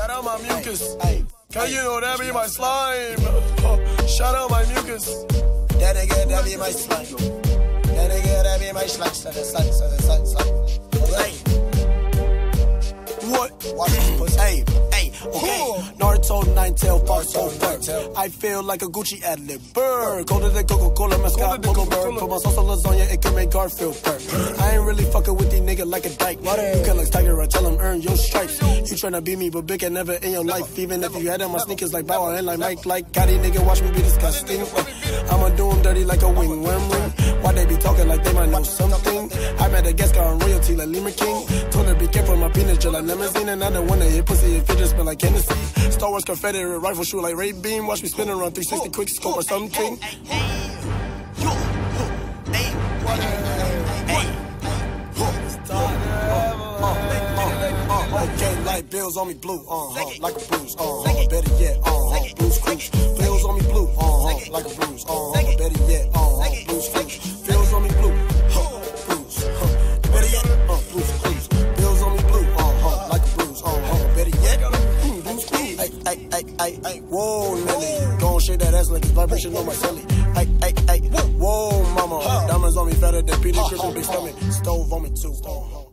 Shout out my mucus. Cause you know that be my slime. Shout out my mucus. that nigga, that be my slime. That nigga, that be my slime. Slime, slime, slime, slime, slime. Naruto, nine tail, Naruto, so nine. I feel like a Gucci ad lib. Bird, colder than Coca Cola, than Coca bird. Put my sauce on lasagna, it can make Garfield purr. I ain't really fucking with these niggas like a dyke. You can like Tiger, I tell him earn your stripes. You tryna be me, but big and never in your life. Even if you had on my sneakers like Bow Wow and like Mike, like Gotti, nigga, watch me be disgusting. Madagascar on royalty like Lima King. Told her be careful, my penis just like limousine. And I don't wanna hit pussy if it just smell like Hennessy. Star Wars Confederate rifle shoot like Ray Beam. Watch me spin around 360 quick scope or something. Okay, light bills on me blue, uh huh, like a bruise, uh huh, better yet, uh huh, Blue's Clues. Bills on me blue, uh huh, like a bruise, uh huh, better yet, uh huh, Blue's Clues. Ay, ay, ay, ay, ay, whoa, Nelly, go and shake that ass like it's vibration on my celly. Ay, ay, ay, whoa, mama, diamonds on me fatter than Peter Griffin, big stomach, stove on me too, uh huh.